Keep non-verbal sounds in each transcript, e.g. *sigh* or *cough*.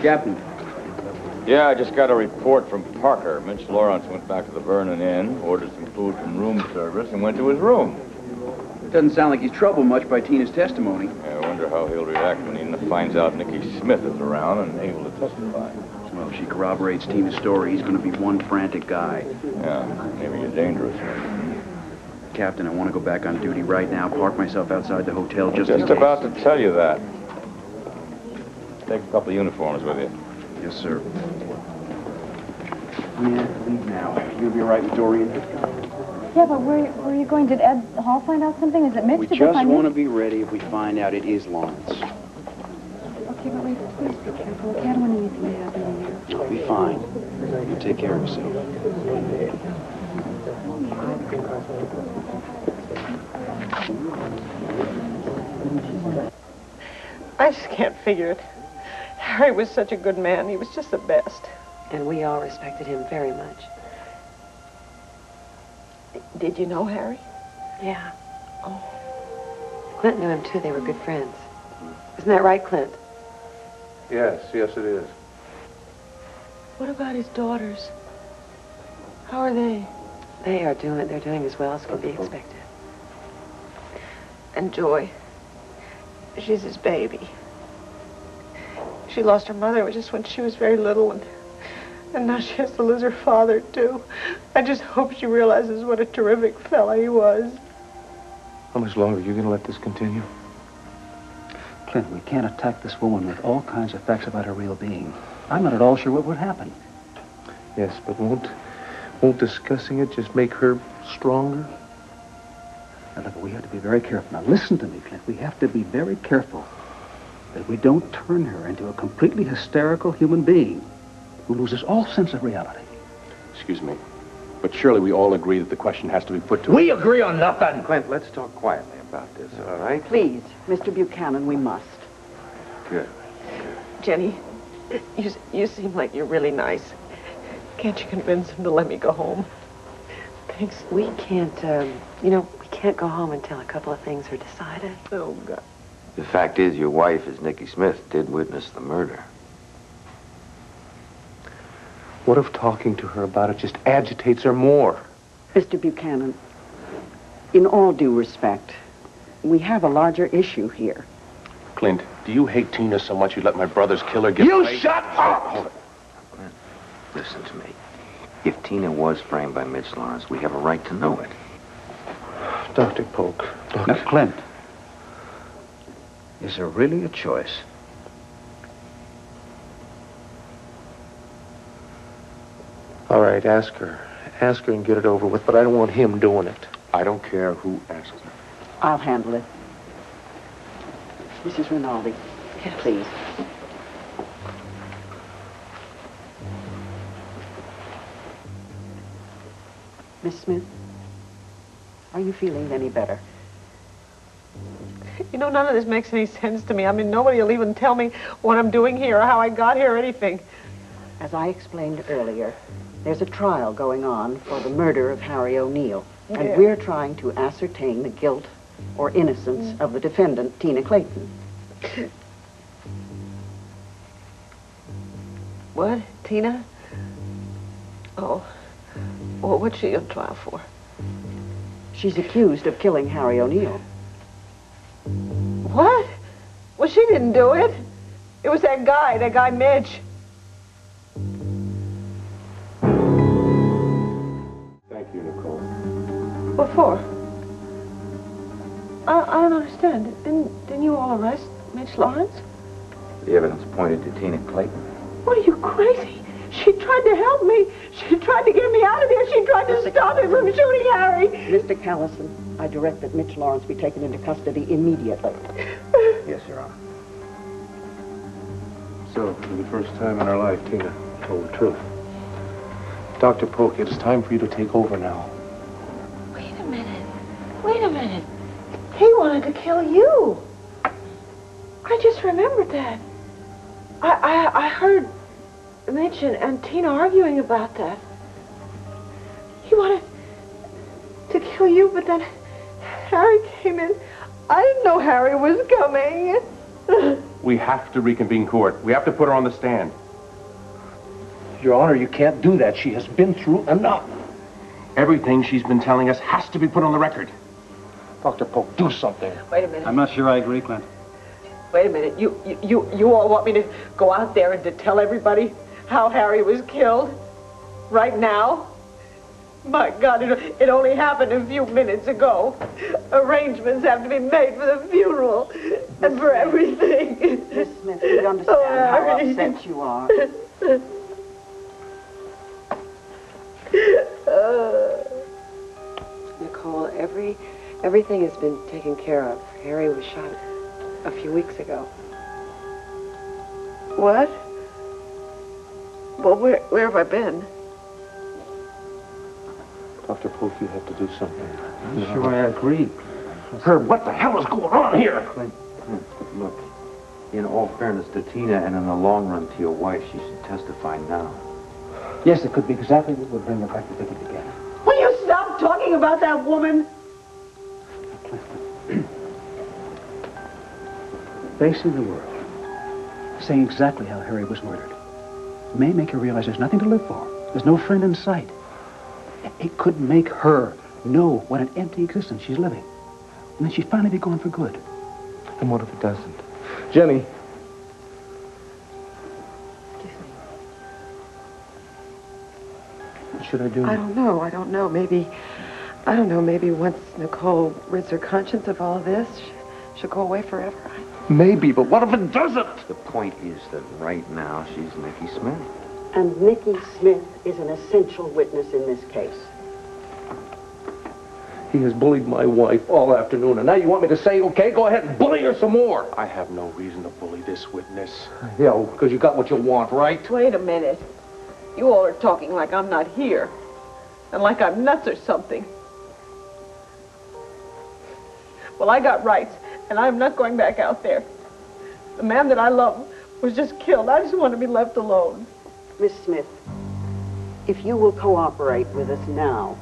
Captain. Yeah, I just got a report from Parker. Mitch Laurence went back to the Vernon Inn, ordered some food from room service, and went to his room. It doesn't sound like he's troubled much by Tina's testimony. Yeah, I wonder how he'll react when he finds out Niki Smith is around and able to testify. Well, if she corroborates Tina's story, he's going to be one frantic guy. Yeah, maybe a dangerous. Captain, I want to go back on duty right now, park myself outside the hotel just, in case. Just about to tell you that. Take a couple of uniforms with you. Yes, sir. Yeah, leave now. You'll be all right with Dorian? Yeah, but where, where are you going? Did Ed Hall find out something? Is it Mitch? We Did just want to be ready if we find out it is Laurence. Okay, but wait, please be careful. Okay, I don't want anything to happen to you. I'll be fine. You take care of yourself. I just can't figure it. Harry was such a good man. He was just the best. And we all respected him very much. Did you know Harry? Yeah. Oh. Clint knew him too. They were good friends. Isn't that right, Clint? Yes, yes, it is. What about his daughters? How are they? They are doing they're doing as well as could be expected. And Joy. She's his baby. She lost her mother just when she was very little, and, and now she has to lose her father, too. I just hope she realizes what a terrific fella he was. How much longer are you going to let this continue? Clint, we can't attack this woman with all kinds of facts about her real being. I'm not at all sure what would happen. Yes, but won't won't discussing it just make her stronger? Now, look, we have to be very careful. Now, listen to me, Clint. We have to be very careful that we don't turn her into a completely hysterical human being who loses all sense of reality. Excuse me. But surely we all agree that the question has to be put to We agree on nothing. Clint, let's talk quietly about this, all right? Please, Mr. Buchanan, we must. Good. Jenny, you, you seem like you're really nice. Can't you convince him to let me go home? Thanks. We can't, um, you know, we can't go home until a couple of things are decided. Oh, God. The fact is, your wife, as Niki Smith, did witness the murder. What if talking to her about it just agitates her more? Mr. Buchanan, in all due respect, we have a larger issue here. Clint, do you hate Tina so much you let my brother's killer get You away? shut up! Hold it. Clint, listen to me. If Tina was framed by Mitch Laurence, we have a right to know it. Dr. Polk. Now, Clint, is there really a choice? All right, ask her. Ask her and get it over with, but I don't want him doing it. I don't care who asks her. I'll handle it. Mrs. Renaldi, please. Miss Smith, are you feeling any better? You know, none of this makes any sense to me. I mean, nobody will even tell me what I'm doing here or how I got here or anything. As I explained earlier, there's a trial going on for the murder of Harry O'Neill, and Yeah. we're trying to ascertain the guilt or innocence of the defendant, Tina Clayton. What? Tina? Oh. Well, what's she on trial for? She's accused of killing Harry O'Neill. What? Well, she didn't do it. It was that guy, that guy Mitch. Thank you, Nicole. What for? I, I don't understand. Didn't, didn't you all arrest Mitch Laurence? The evidence pointed to Tina Clayton. What are you crazy? She tried to help me. She tried to get me out of there. She tried to stop me from shooting Harry. Mr. Callison, I direct that Mitch Laurence be taken into custody immediately. Yes, Your Honor. So, for the first time in our life, Tina told the truth. Dr. Polk, it is time for you to take over now. Wait a minute. Wait a minute. He wanted to kill you. I just remembered that. I, I, I heard Mitch and, and Tina arguing about that. He wanted to kill you, but then Harry came in. I didn't know Harry was coming. *laughs* we have to reconvene court. We have to put her on the stand. Your Honor, you can't do that. She has been through enough. Everything she's been telling us has to be put on the record. Dr. Polk, do something. Wait a minute. I'm not sure I agree, Clint. Wait a minute. You, you, you, you all want me to go out there and to tell everybody how Harry was killed? Right now? My God, it, it only happened a few minutes ago. Arrangements have to be made for the funeral and for everything. Miss Smith, we understand Oh, how Harry. upset you are. Uh. Nicole, every everything has been taken care of. Harry was shot a few weeks ago. What? Well, where, where have I been? Dr. Polk, you have to do something. I'm sure I agree. Herb, what the hell is going on here? Clint, Clint, hmm, look. In all fairness to Tina and in the long run to your wife, she should testify now. Yes, it could be exactly what would bring her back to Viki together. Will you stop talking about that woman? *clears throat* Facing the world, saying exactly how Harry was murdered, may make her realize there's nothing to live for. There's no friend in sight. It could make her know what an empty existence she's living. And then she'd finally be gone for good. And what if it doesn't? Jenny, what should I do? I don't know. I don't know. Maybe, I don't know. Maybe once Nicole rids her conscience of all this, she'll go away forever. Maybe, but what if it doesn't? The point is that right now she's Niki Smith. And Niki Smith is an essential witness in this case. He has bullied my wife all afternoon, and now you want me to say, okay, go ahead and bully her some more. I have no reason to bully this witness. Yeah, because you got what you want, right? Wait a minute. You all are talking like I'm not here. And like I'm nuts or something. Well, I got rights, and I'm not going back out there. The man that I love was just killed. I just want to be left alone. Miss Smith, if you will cooperate with us now,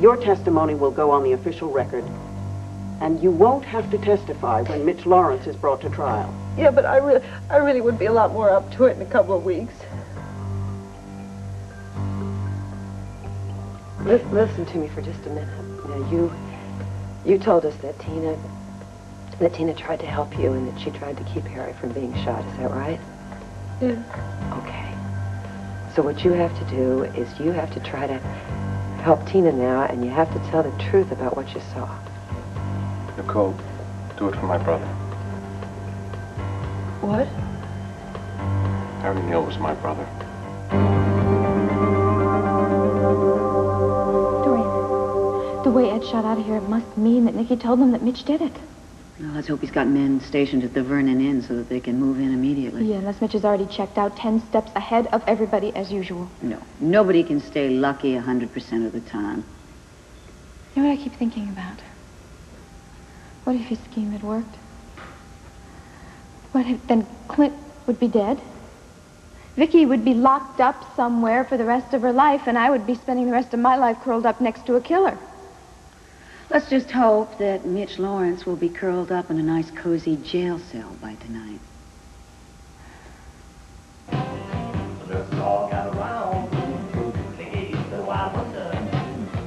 your testimony will go on the official record, and you won't have to testify when Mitch Laurence is brought to trial. Yeah, but I really, I really would be a lot more up to it in a couple of weeks. Lis- Listen to me for just a minute. Now, you, you told us that Tina, that Tina tried to help you and that she tried to keep Harry from being shot. Is that right? Yeah. Okay. So what you have to do is you have to try to help Tina now, and you have to tell the truth about what you saw. Nicole, do it for my brother. What? Harry Neal was my brother. Dorian, the way Ed shot out of here, it must mean that Niki told them that Mitch did it. Well, let's hope he's got men stationed at the Vernon Inn so that they can move in immediately. Yeah, unless Mitch has already checked out ten steps ahead of everybody as usual. No, nobody can stay lucky a 100% of the time. You know what I keep thinking about? What if his scheme had worked? What if then Clint would be dead? Viki would be locked up somewhere for the rest of her life, and I would be spending the rest of my life curled up next to a killer. Let's just hope that Mitch Laurence will be curled up in a nice cozy jail cell by tonight.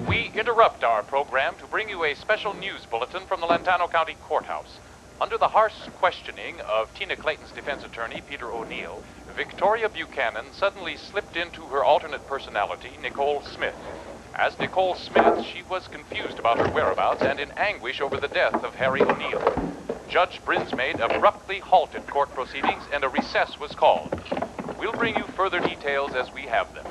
We interrupt our program to bring you a special news bulletin from the Llantano County Courthouse. Under the harsh questioning of Tina Clayton's defense attorney, Peter O'Neill, Victoria Buchanan suddenly slipped into her alternate personality, Nicole Smith. As Nicole Smith, she was confused about her whereabouts and in anguish over the death of Harry O'Neill. Judge Brinsmaid abruptly halted court proceedings and a recess was called. We'll bring you further details as we have them.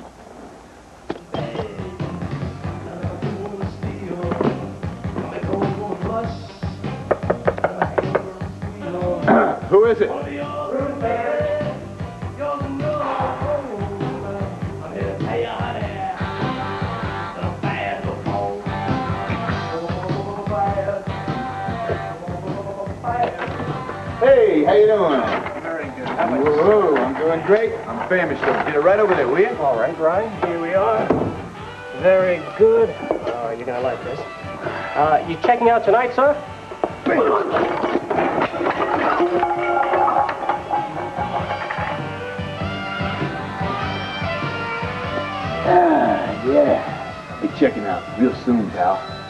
Who is it? How you doing? Very good. How about Whoa, I'm doing great. I'm famous. So get it right over there, will you? All right, Ryan. Here we are. Very good. Oh, you're gonna like this. Uh, you checking out tonight, sir? Ah, yeah. Be checking out real soon, pal.